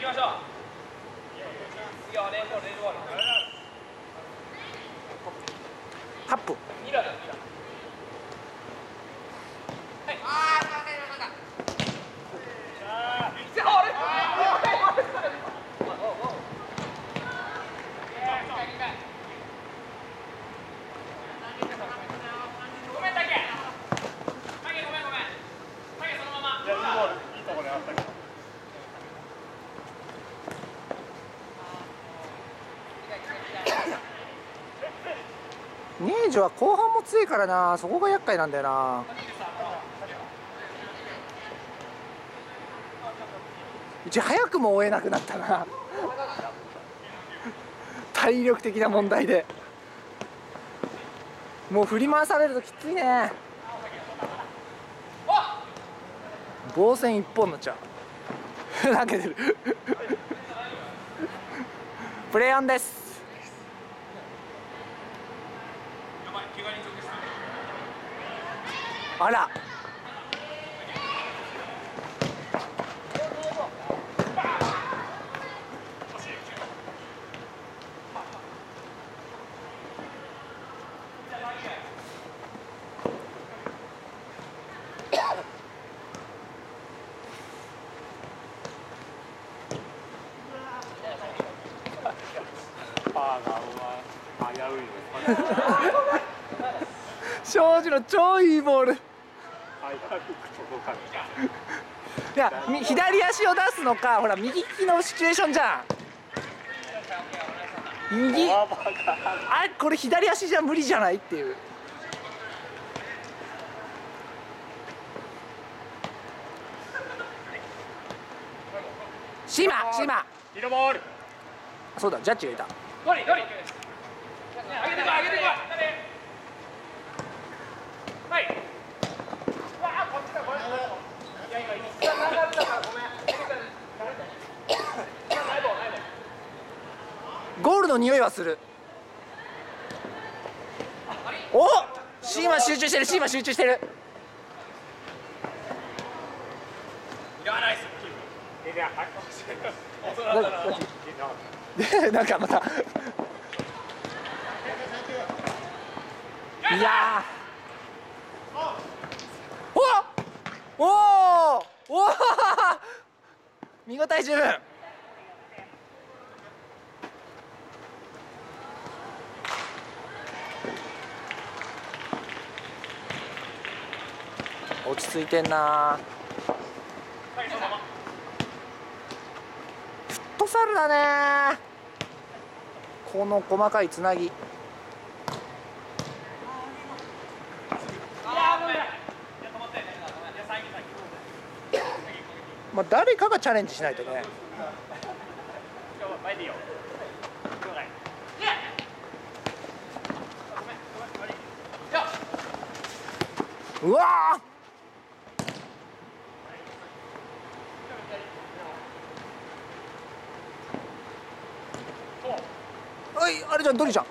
行きましょういいよレーボールレーボールタップミラーだミラーはいあーそうだそうだあれごめんだけだけごめんごめんだけそのままいやいいボールいいところにあったけどネージは後半も強いからな。そこが厄介なんだよな。うち早くも追えなくなったな。体力的な問題で。もう振り回されるときついね。防戦一本になっちゃう投げてる。プレイオンです。あら。パーがお前危ういね。庄司の超いいボール。いやみ左足を出すのかほら右利きのシチュエーションじゃん。右。あこれ左足じゃ無理じゃないっていう。シーマ。シーマそうだジャッジがいた。ドリドリ。ね上げてこい上げてこいわあこっちだこれいや今一番流れたからごめんない棒ない棒ゴールの匂いはする。おシーマ集中してるシーマ集中してる。いらなでな。んかまた。いやー。おおおお見応え十分落ち着いてんな。フットサルだね。この細かいつなぎ。まあ誰かがチャレンジしないとね。うわはいあれじゃんドリちゃん。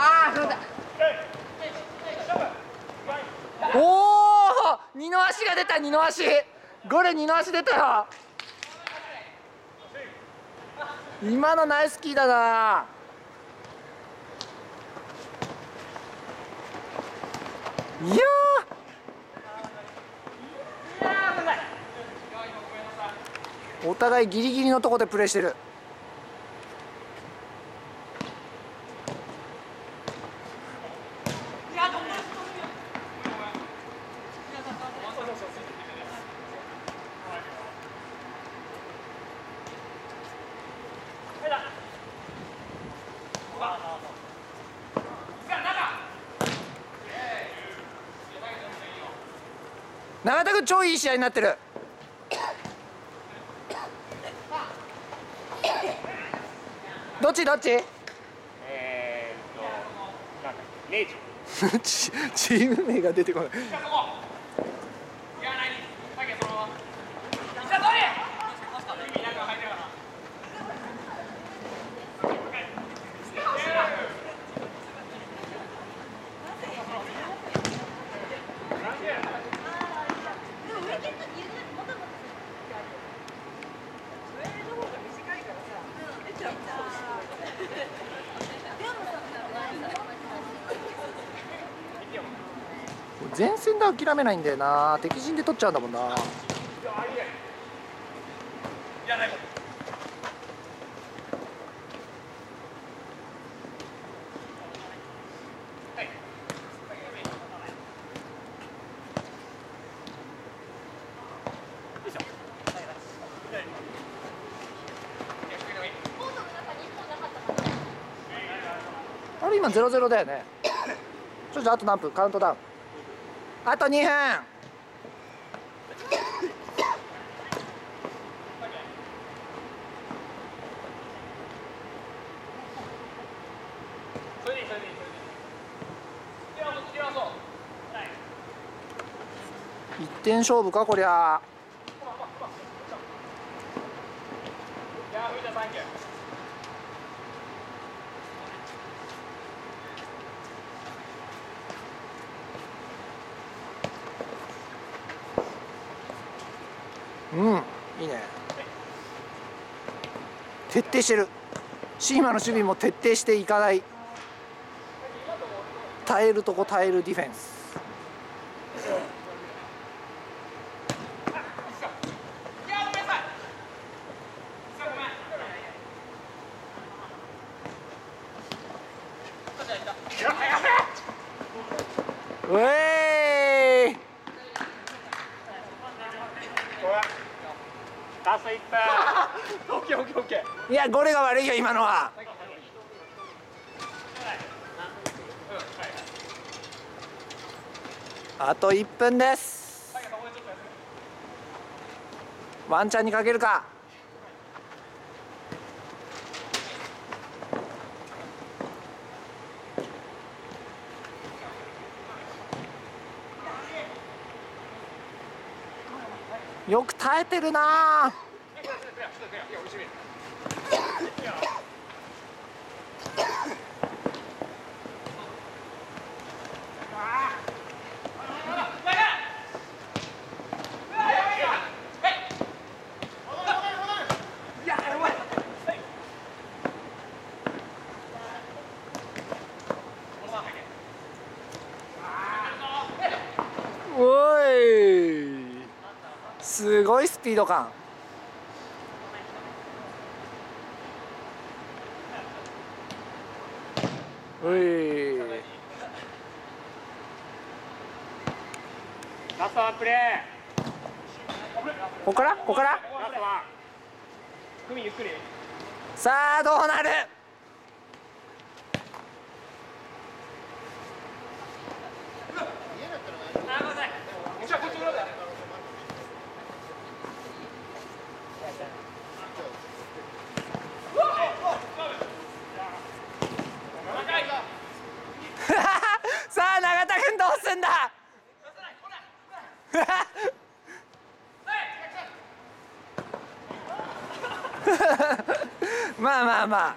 ああそうだおお二の足が出た二の足。ゴレ二の足出たよ。今のナイスキーだな。いやお互いギリギリのとこでプレーしてる。永田君超いい試合になってる。どっち？どっち？えーっとなんだチ チーム名が出てこないだけどそのままいった通り意味なんか入ってるから前線で諦めないんだよな。敵陣で取っちゃうんだもんな。あれ今ゼロゼロだよね。ちょっとあと何分？カウントダウン。あと2分。それでいいそれでいいそれでいい手は手はそうはい1点勝負かこりゃいや藤田サンキューうん。いいね。徹底してる。シーマの守備も徹底していかない。耐えるとこ耐えるディフェンスいやごめんなさいさあごめんうえーいラスト1分オッケーオッケーオッケーいやゴレが悪いよ今のは。あと1分です。ワンチャンにかけるか。よく耐えてるなあおいすごいスピード感。うい。ラストワンプレーここから？ここから？ラストワン組ゆっくりさあどうなる？慢慢吧。